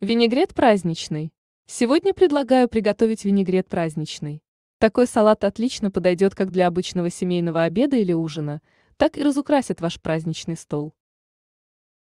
Винегрет праздничный. Сегодня предлагаю приготовить винегрет праздничный. Такой салат отлично подойдет как для обычного семейного обеда или ужина, так и разукрасит ваш праздничный стол.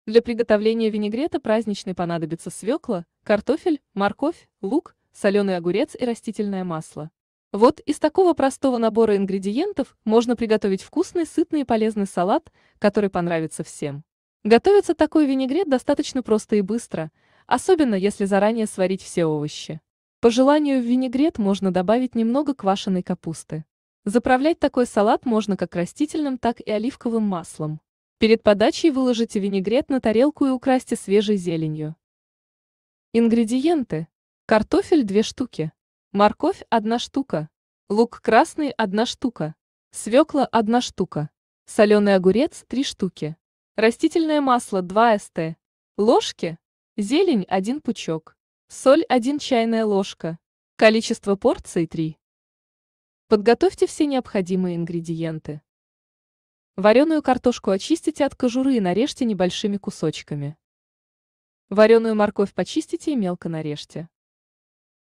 Для приготовления винегрета праздничный понадобится свекла, картофель, морковь, лук, соленый огурец и растительное масло. Вот из такого простого набора ингредиентов можно приготовить вкусный, сытный и полезный салат, который понравится всем. Готовится такой винегрет достаточно просто и быстро – особенно если заранее сварить все овощи. По желанию в винегрет можно добавить немного квашеной капусты. Заправлять такой салат можно как растительным, так и оливковым маслом. Перед подачей выложите винегрет на тарелку и украсьте свежей зеленью. Ингредиенты. Картофель 2 штуки. Морковь 1 штука. Лук красный 1 штука. Свекла 1 штука. Соленый огурец 3 штуки. Растительное масло 2 ст. Ложки Зелень – один пучок. Соль – 1 чайная ложка. Количество порций – 3. Подготовьте все необходимые ингредиенты. Вареную картошку очистите от кожуры и нарежьте небольшими кусочками. Вареную морковь почистите и мелко нарежьте.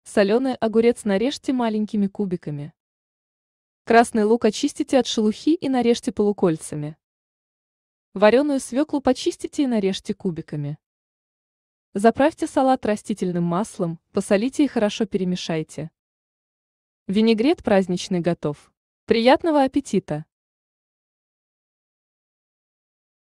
Соленый огурец нарежьте маленькими кубиками. Красный лук очистите от шелухи и нарежьте полукольцами. Вареную свеклу почистите и нарежьте кубиками. Заправьте салат растительным маслом, посолите и хорошо перемешайте. Винегрет праздничный готов. Приятного аппетита!